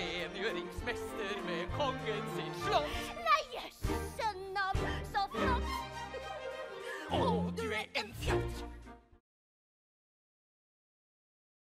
rengjøringsmester med kongen sin slåss. Nei, jøsse navn, så flott! Å, du er en